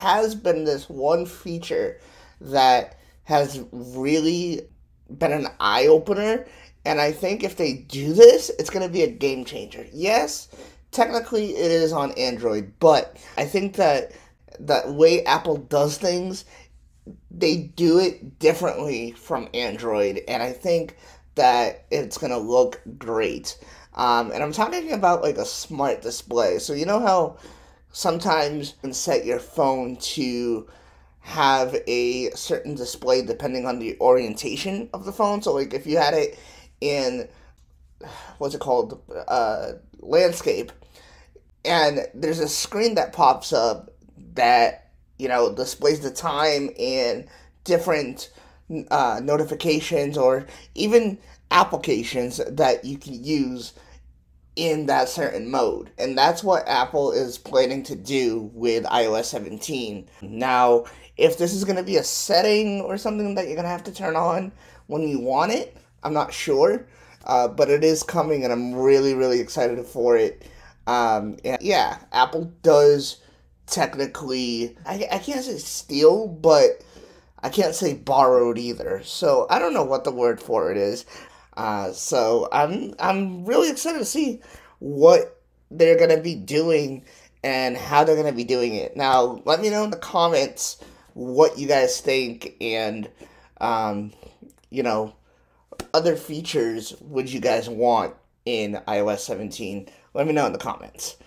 has been this one feature that has really been an eye opener. And I think if they do this, it's going to be a game changer. Yes, technically it is on Android, but I think that the way Apple does things, they do it differently from Android. And I think that it's going to look great. Um, and I'm talking about like a smart display. So, you know how sometimes you can set your phone to have a certain display depending on the orientation of the phone. So, like if you had it in what's it called, uh, landscape, and there's a screen that pops up that you know displays the time and different uh, notifications or even applications that you can use in that certain mode. And that's what Apple is planning to do with iOS 17. Now, if this is going to be a setting or something that you're going to have to turn on when you want it, I'm not sure. Uh, but it is coming, and I'm really, really excited for it. Um, yeah, Apple does technically, I, I can't say steal, but I can't say borrowed either. So I don't know what the word for it is. Uh, so I'm I'm really excited to see what they're gonna be doing and how they're gonna be doing it. Now, let me know in the comments what you guys think and um, you know other features would you guys want in iOS 17? Let me know in the comments.